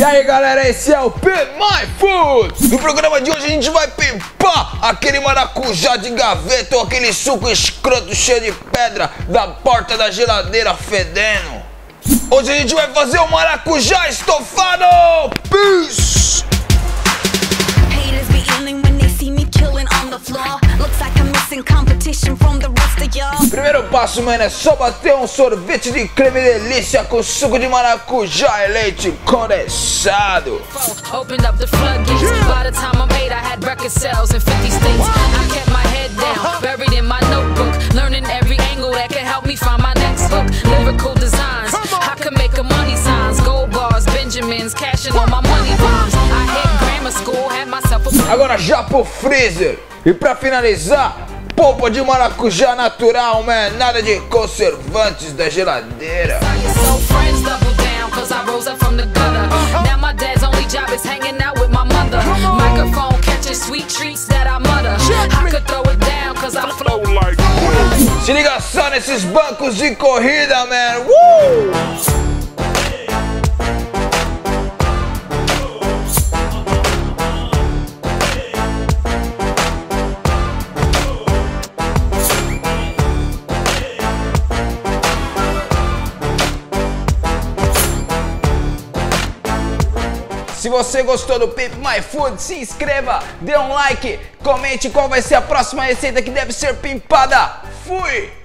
E aí galera, esse é o P My Food! No programa de hoje a gente vai pimpar aquele maracujá de gaveta ou aquele suco escroto cheio de pedra da porta da geladeira fedendo. Hoje a gente vai fazer o maracujá estofado! Primeiro passo, mano, é só bater um sorvete de creme delícia com suco de maracujá e leite condensado. Opened up the floodgates. By the time I'm eight, I had record sales in 50 states. I kept my head down, buried in my notebook, learning every angle that could help me find my next hook. Lyrical designs, I could make a money signs, gold bars, Benjamins, cashing on my money bombs. I hit grammar school, had myself a Agora já pro freezer. E pra finalizar, polpa de maracujá natural, man. Nada de conservantes da geladeira. Friends double down, cause I rose up from Se você gostou do Pimp My Food, se inscreva, dê um like, comente qual vai ser a próxima receita que deve ser pimpada. Fui!